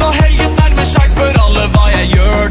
Når helgen nærmer seg, spør alle hva jeg gjør.